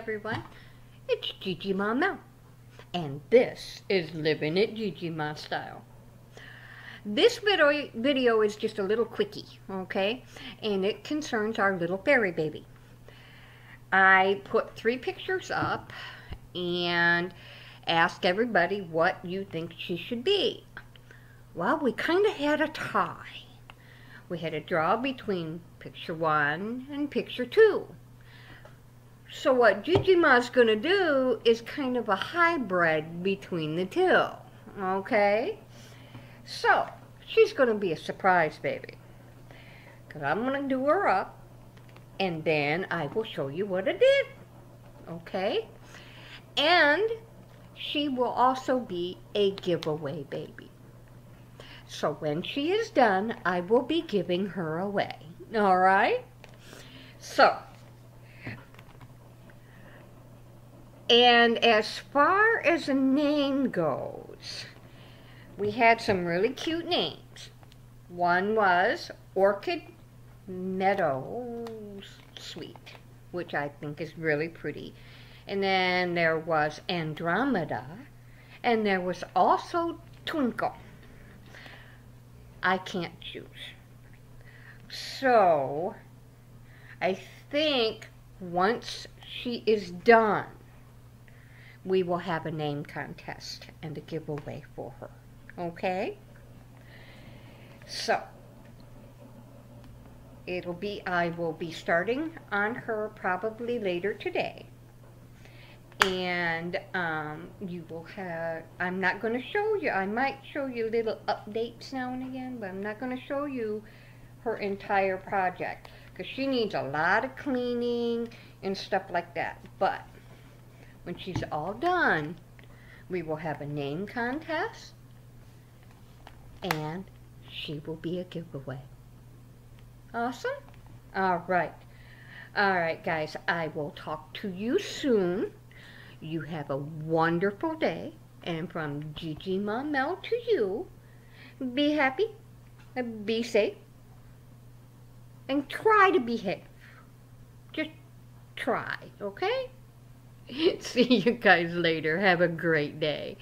everyone. It's Gigi Mom Mel, and this is Living It GG-ma Style. This video, video is just a little quickie, okay? And it concerns our little fairy baby. I put three pictures up and asked everybody what you think she should be. Well, we kind of had a tie. We had a draw between picture one and picture two. So what GG-ma's going to do is kind of a hybrid between the two, okay? So, she's going to be a surprise baby. Because I'm going to do her up, and then I will show you what I did, okay? And she will also be a giveaway baby. So when she is done, I will be giving her away, all right? So, And as far as a name goes, we had some really cute names. One was Orchid Meadow Sweet, which I think is really pretty. And then there was Andromeda, and there was also Twinkle. I can't choose. So, I think once she is done, we will have a name contest and a giveaway for her. Okay? So, it'll be, I will be starting on her probably later today. And um, you will have, I'm not going to show you, I might show you little updates now and again, but I'm not going to show you her entire project because she needs a lot of cleaning and stuff like that. But when she's all done, we will have a name contest and she will be a giveaway. Awesome? All right. All right, guys, I will talk to you soon. You have a wonderful day. And from Gigi Mel to you, be happy, be safe, and try to behave. Just try, okay? See you guys later. Have a great day.